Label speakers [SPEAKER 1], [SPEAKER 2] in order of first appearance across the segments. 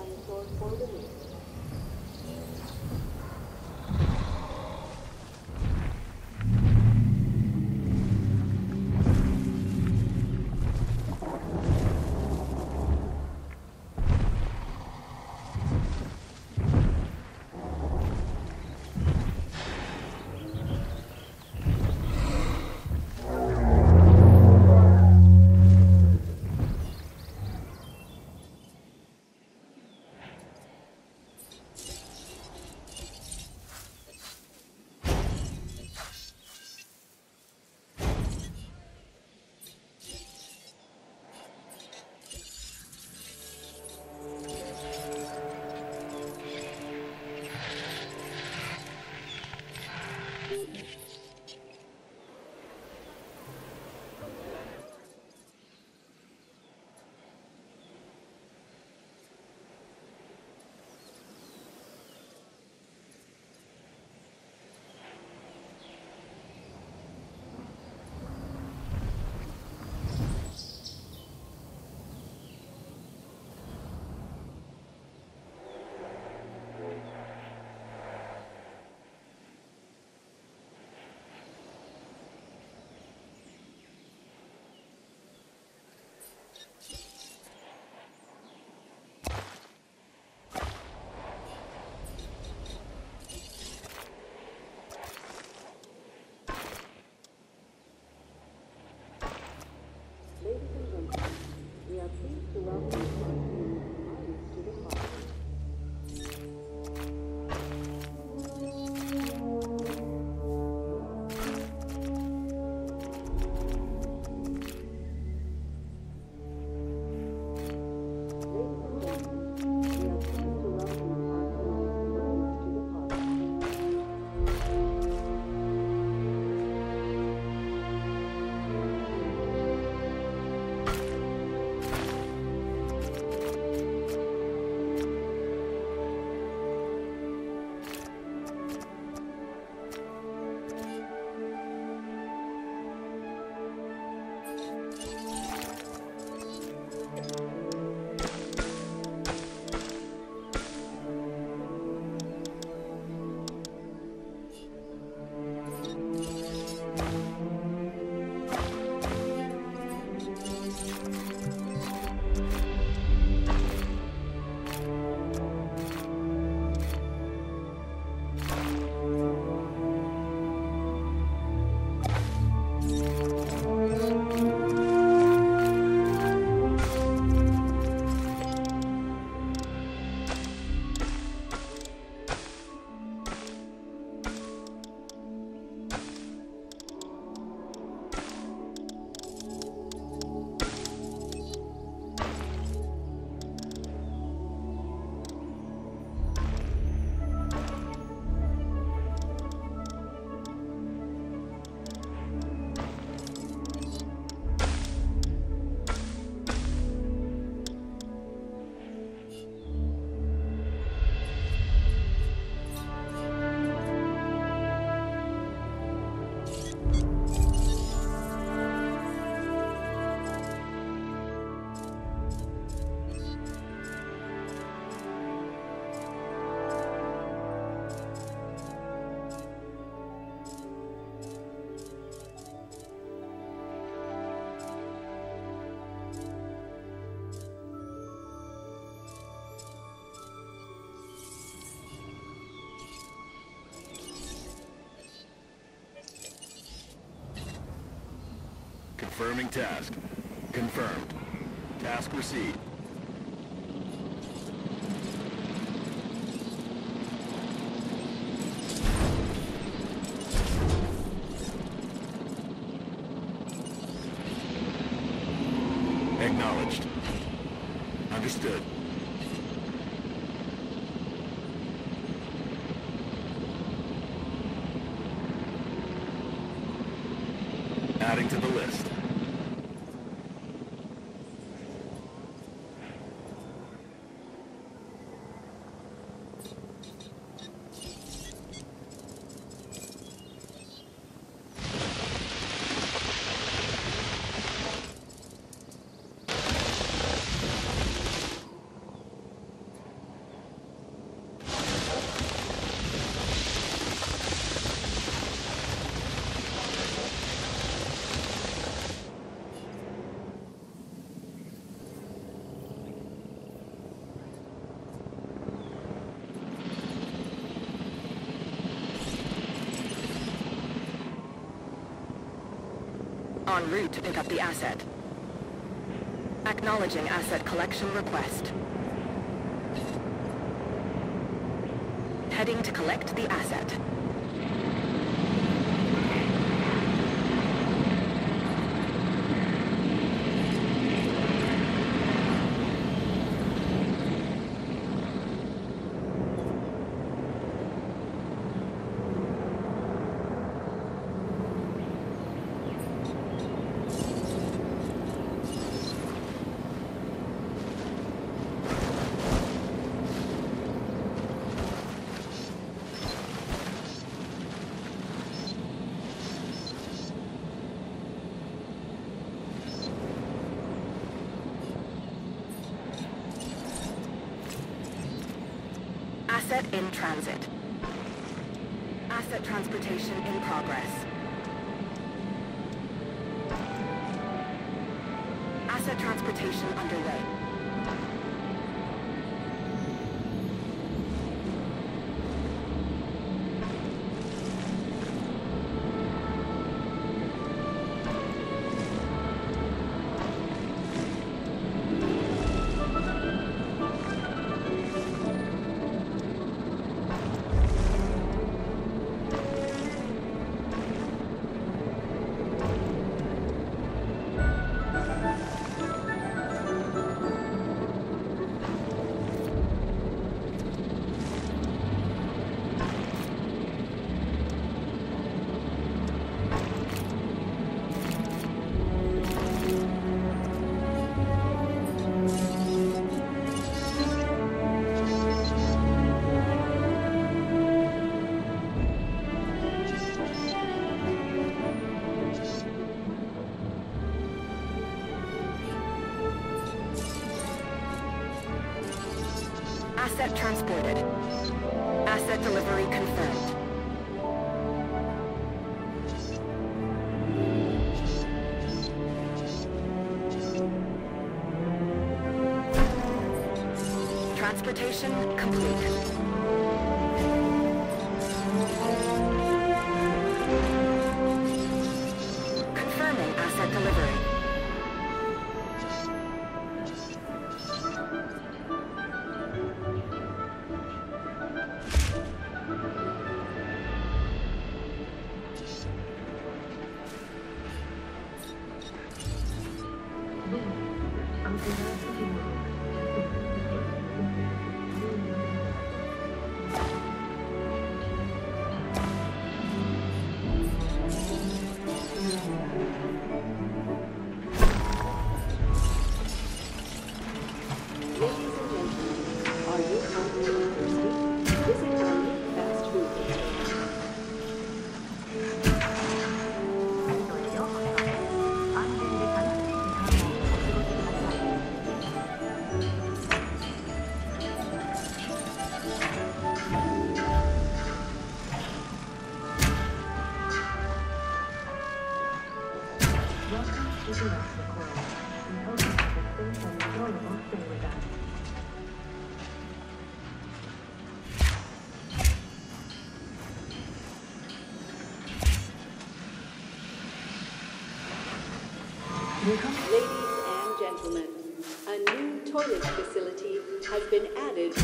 [SPEAKER 1] dinosaur for release.
[SPEAKER 2] Confirming task. Confirmed. Task received.
[SPEAKER 3] En route to pick up the asset. Acknowledging asset collection request. Heading to collect the asset. Asset in transit. Asset transportation in progress. Asset transportation underway. Transported. Asset delivery confirmed. Transportation complete.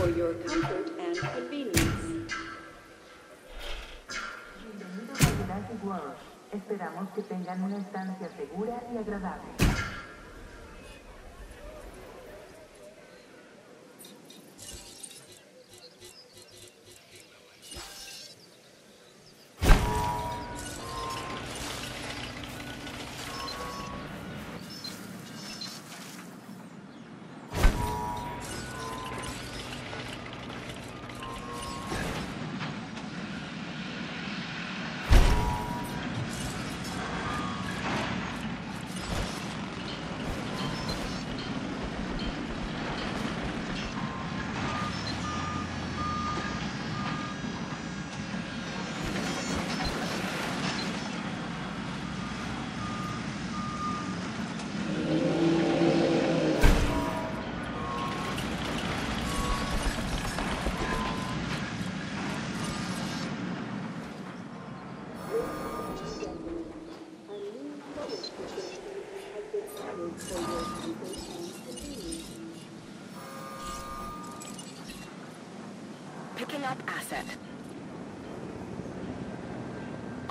[SPEAKER 1] For your comfort and convenience.
[SPEAKER 4] Bienvenidos a Jurassic World. Esperamos que tengan una estancia segura y agradable.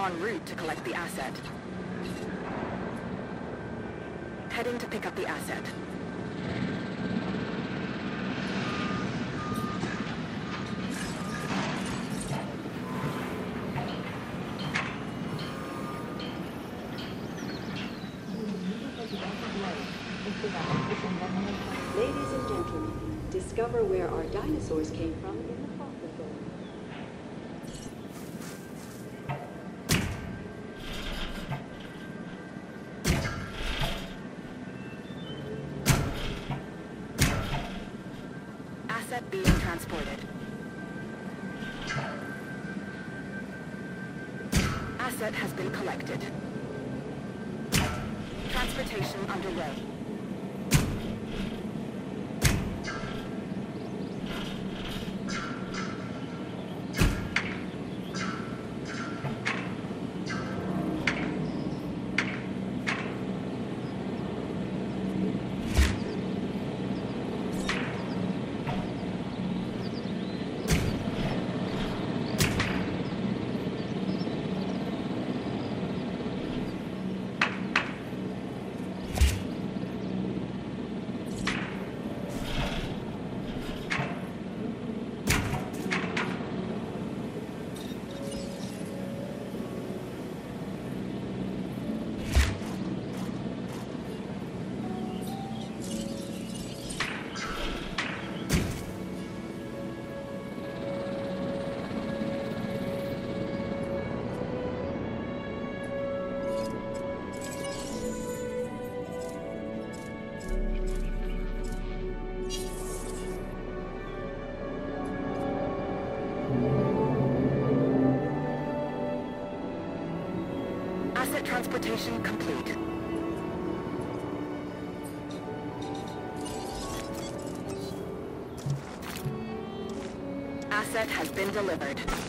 [SPEAKER 3] En route to collect the asset. Heading to pick up the asset. Asset being transported. Asset has been collected. Transportation underway. Transportation complete. Asset has been delivered.